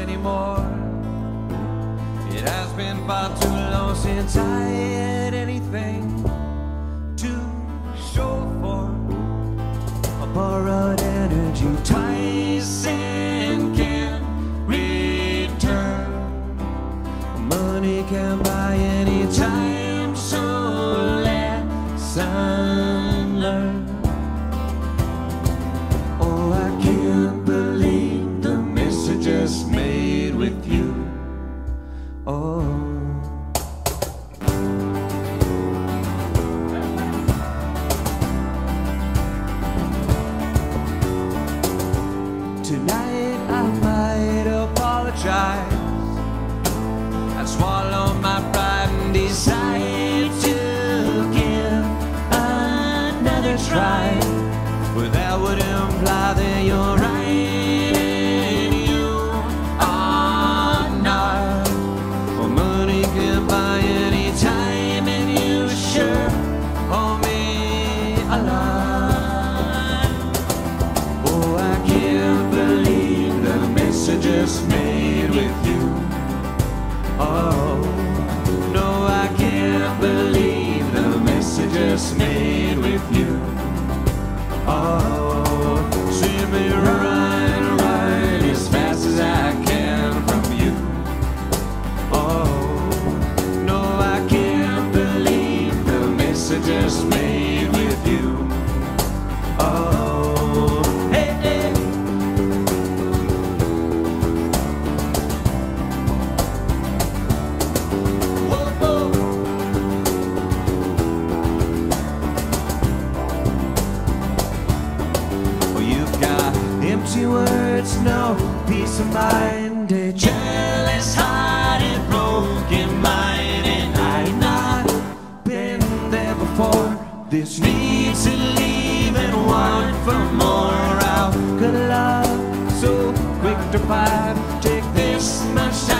anymore. It has been far too long since I had anything to show for a borrowed energy. Tyson can't return. Money can buy any time, so let's unlearn. Apologize. I swallow my pride and decide to give another try. But that would imply that you're right messages empty words, no peace of mind, a jealous heart and broken mind, and I've not been there before. This need to leave and want for more. How could love so quick to fight take this much time?